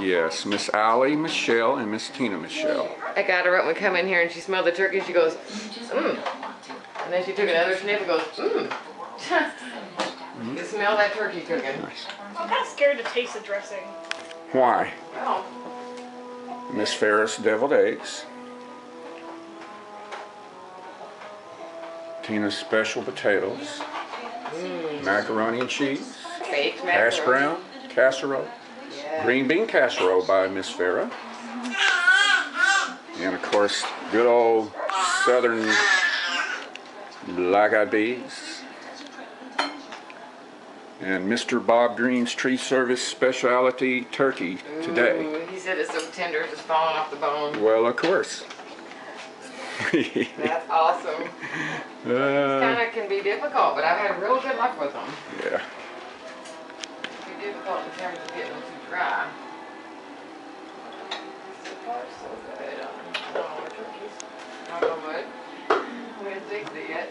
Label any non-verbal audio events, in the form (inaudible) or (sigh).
Yes, Miss Ally Michelle and Miss Tina Michelle. I got her up when we come in here and she smelled the turkey. She goes, mmm. And then she took another sniff and goes, mmm. you smell that turkey cooking. I'm kind of scared to taste the dressing. Why? Well, Miss Ferris deviled eggs. Tina's special potatoes. Mm. Macaroni and cheese. baked Hash brown casserole. Yeah. Green bean casserole by Miss Farah. And of course, good old southern black eyed peas. And Mr. Bob Green's tree service specialty turkey today. Ooh, he said it's so tender, it's just falling off the bone. Well, of course. That's awesome. (laughs) Uh, Kind of can be difficult, but I've had real good luck with them. yeah. Too dry. So far, so good on on all the turkeys. Knock on wood. We haven't tasted it yet.